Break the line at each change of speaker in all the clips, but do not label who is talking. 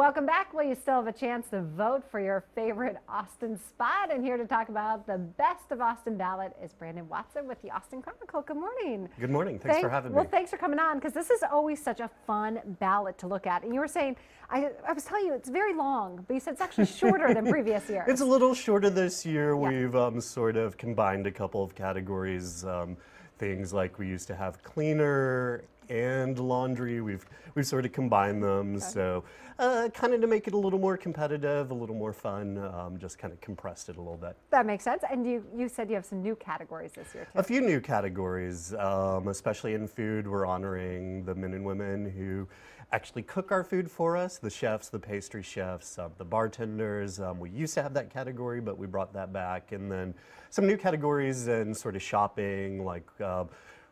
Welcome back. Well, you still have a chance to vote for your favorite Austin spot. And here to talk about the best of Austin ballot is Brandon Watson with the Austin Chronicle. Good morning.
Good morning. Thanks Thank, for having
me. Well, thanks for coming on because this is always such a fun ballot to look at. And you were saying, I, I was telling you, it's very long, but you said it's actually shorter than previous years.
It's a little shorter this year. Yeah. We've um, sort of combined a couple of categories. Um, things like we used to have cleaner and laundry. We've we've sort of combined them, okay. so uh, kind of to make it a little more competitive, a little more fun. Um, just kind of compressed it a little bit.
That makes sense. And you you said you have some new categories this year too.
A few new categories, um, especially in food. We're honoring the men and women who actually cook our food for us. The chefs, the pastry chefs, uh, the bartenders. Um, we used to have that category, but we brought that back, and then some new categories in sort of shopping like. Uh,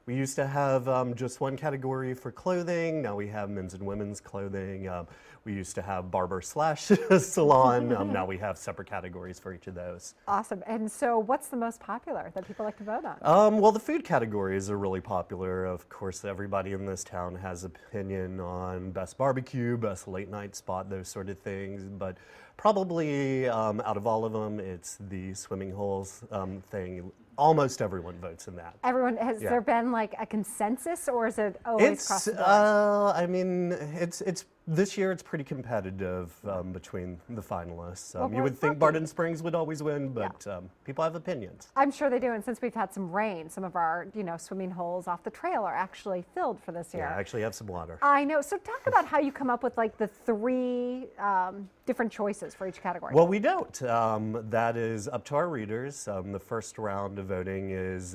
we used to have um, just one category for clothing. Now we have men's and women's clothing. Um, we used to have barber slash salon. Um, now we have separate categories for each of those.
Awesome. And so, what's the most popular that people like to vote on?
Um, well, the food categories are really popular. Of course, everybody in this town has opinion on best barbecue, best late night spot, those sort of things. But probably um, out of all of them, it's the swimming holes um, thing almost everyone votes in that.
Everyone has yeah. there been like a consensus, or is it always
it's,
cross the board?
Uh, I mean, it's it's this year it's pretty competitive um, between the finalists. Um, well, you would think Barton Springs would always win, but yeah. um, people have opinions.
I'm sure they do, and since we've had some rain, some of our you know swimming holes off the trail are actually filled for this year.
Yeah, I actually have some water.
I know. So talk about how you come up with like the three um, different choices for each category.
Well, we don't. Um, that is up to our readers. Um, the first round of voting is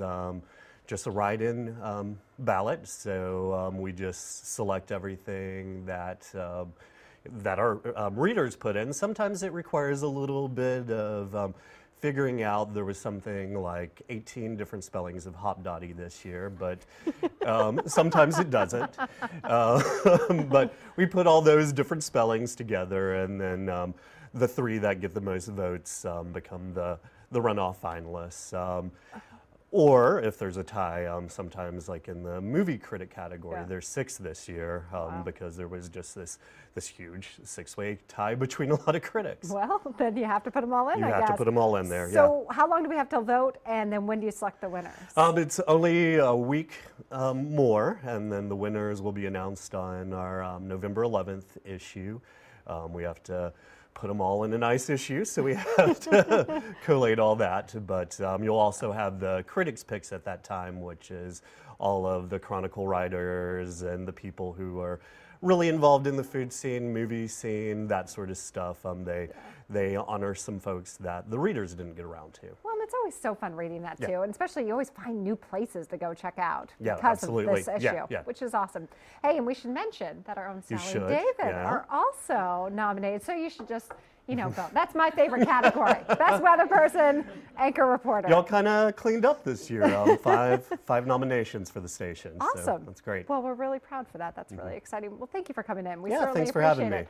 just a write-in um, ballot. So um, we just select everything that uh, that our um, readers put in. Sometimes it requires a little bit of um, figuring out. There was something like 18 different spellings of Hopdoddy this year, but um, sometimes it doesn't. Uh, but we put all those different spellings together, and then the three that get the most votes become the the runoff finalists. Or if there's a tie, um, sometimes like in the movie critic category, yeah. there's six this year um, wow. because there was just this this huge six-way tie between a lot of critics.
Well, then you have to put them all in.
You
I
have
guess.
to put them all in there.
So yeah. how long do we have to vote, and then when do you select the winners?
Um, it's only a week um, more, and then the winners will be announced on our um, November 11th issue. Um, we have to put them all in a nice issue, so we have to collate all that. But um, you'll also have the critics' picks at that time, which is all of the Chronicle writers and the people who are really involved in the food scene, movie scene, that sort of stuff. Um, they they honor some folks that the readers didn't get around to.
Well, it's always so fun reading that too, and especially you always find new places to go check out
yeah,
because
absolutely.
of this issue,
yeah, yeah.
which is awesome. Hey, and we should mention that our own Sally David
yeah.
are also nominated, so you should just you know, go. That's my favorite category. Best weather person, anchor reporter.
Y'all kind of cleaned up this year. Um, five five nominations for the station.
Awesome. So
that's great.
Well, we're really proud for that. That's mm -hmm. really exciting. Well, thank you for coming in. We
yeah,
certainly
thanks for
appreciate
having me.
it.